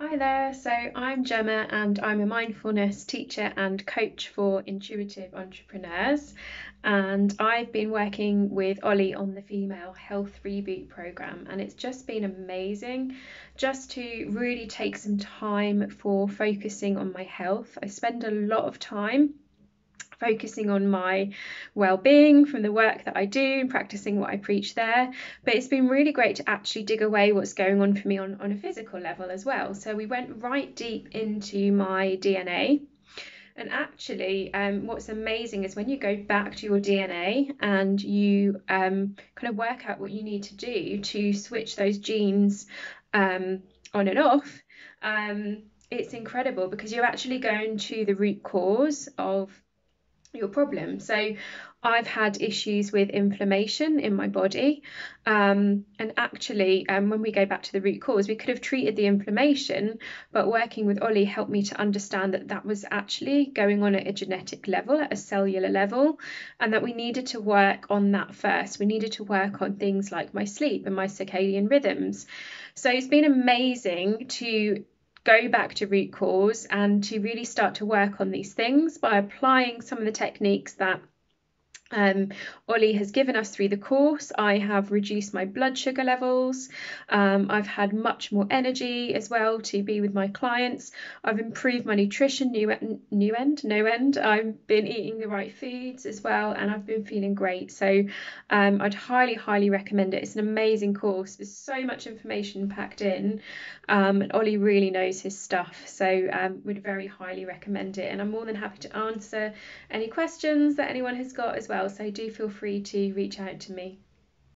Hi there, so I'm Gemma and I'm a mindfulness teacher and coach for intuitive entrepreneurs. And I've been working with Ollie on the Female Health Reboot program, and it's just been amazing just to really take some time for focusing on my health. I spend a lot of time focusing on my well-being from the work that I do and practicing what I preach there. But it's been really great to actually dig away what's going on for me on, on a physical level as well. So we went right deep into my DNA. And actually, um, what's amazing is when you go back to your DNA and you um, kind of work out what you need to do to switch those genes um, on and off, um, it's incredible because you're actually going to the root cause of your problem. So I've had issues with inflammation in my body. Um, and actually, um, when we go back to the root cause, we could have treated the inflammation, but working with Ollie helped me to understand that that was actually going on at a genetic level, at a cellular level, and that we needed to work on that first. We needed to work on things like my sleep and my circadian rhythms. So it's been amazing to go back to root cause and to really start to work on these things by applying some of the techniques that um, Ollie has given us through the course. I have reduced my blood sugar levels. Um, I've had much more energy as well to be with my clients. I've improved my nutrition, new, new end, no end. I've been eating the right foods as well, and I've been feeling great. So um, I'd highly, highly recommend it. It's an amazing course. There's so much information packed in, um, and Ollie really knows his stuff. So um, would very highly recommend it. And I'm more than happy to answer any questions that anyone has got as well well. So do feel free to reach out to me.